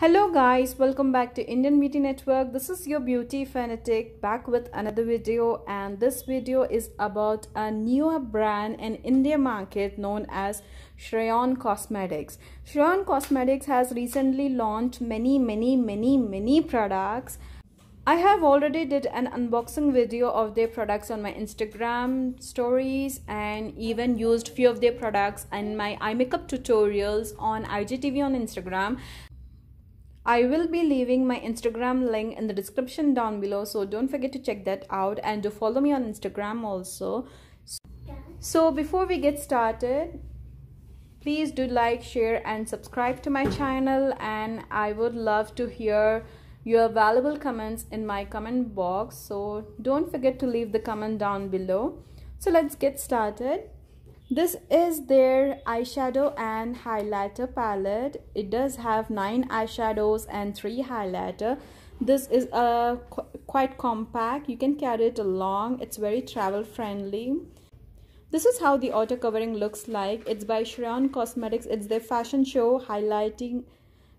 Hello guys, welcome back to Indian Beauty Network. This is your beauty fanatic back with another video and this video is about a newer brand in India market known as Shryoan Cosmetics. Shryoan Cosmetics has recently launched many many many many products. I have already did an unboxing video of their products on my Instagram stories and even used few of their products in my eye makeup tutorials on IGTV on Instagram I will be leaving my Instagram link in the description down below so don't forget to check that out and to follow me on Instagram also. So before we get started, please do like, share and subscribe to my channel and I would love to hear your valuable comments in my comment box. So don't forget to leave the comment down below. So let's get started this is their eyeshadow and highlighter palette. It does have nine eyeshadows and three highlighter. This is a qu quite compact. You can carry it along. It's very travel friendly. This is how the outer covering looks like. It's by Shryoan Cosmetics. It's their fashion show highlighting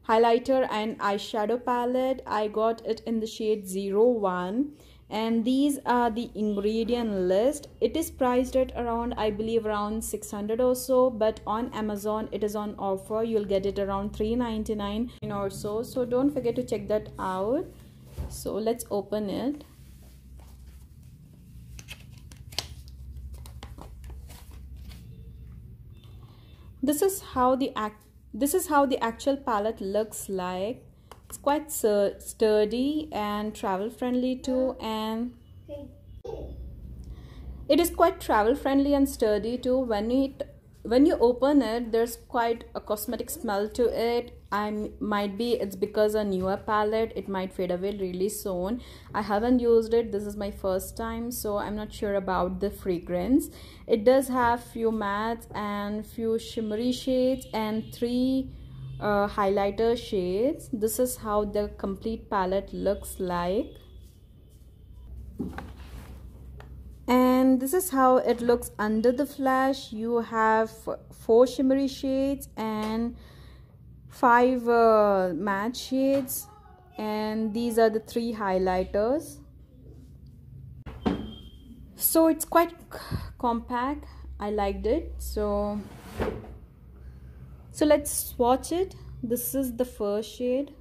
highlighter and eyeshadow palette. I got it in the shade 01 and these are the ingredient list. It is priced at around i believe around 600 or so but on amazon it is on offer. You'll get it around 399 or so. So don't forget to check that out. So let's open it. This is how the act this is how the actual palette looks like it's quite sturdy and travel friendly too and it is quite travel friendly and sturdy too. When it when you open it there's quite a cosmetic smell to it. I might be it's because a newer palette it might fade away really soon. I haven't used it. This is my first time so i'm not sure about the fragrance. It does have few mattes and few shimmery shades and three uh, highlighter shades. This is how the complete palette looks like. And this is how it looks under the flash. You have four shimmery shades and five uh, matte shades. And these are the three highlighters. So it's quite compact. I liked it. So so let's swatch it. This is the first shade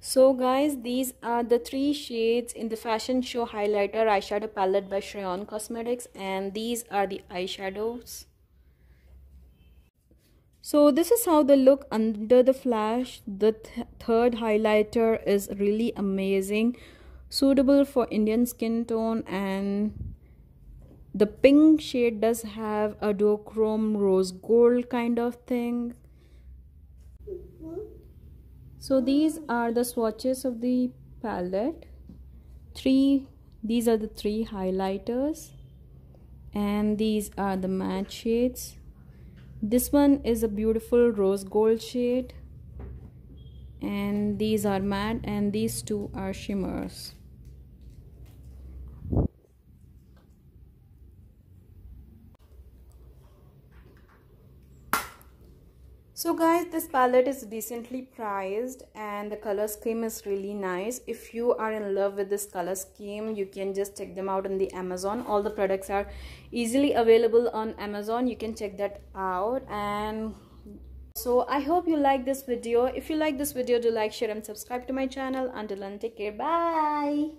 So guys, these are the three shades in the Fashion Show Highlighter Eyeshadow Palette by Shryoan Cosmetics and these are the eyeshadows. So this is how they look under the flash. The th third highlighter is really amazing. Suitable for Indian skin tone and the pink shade does have a duochrome rose gold kind of thing so these are the swatches of the palette. Three these are the three highlighters. And these are the matte shades. This one is a beautiful rose gold shade. And these are matte and these two are shimmers so guys this palette is decently priced and the color scheme is really nice. If you are in love with this color scheme you can just check them out on the amazon. All the products are easily available on amazon. You can check that out. And so i hope you like this video. If you like this video do like share and subscribe to my channel. Until then take care. Bye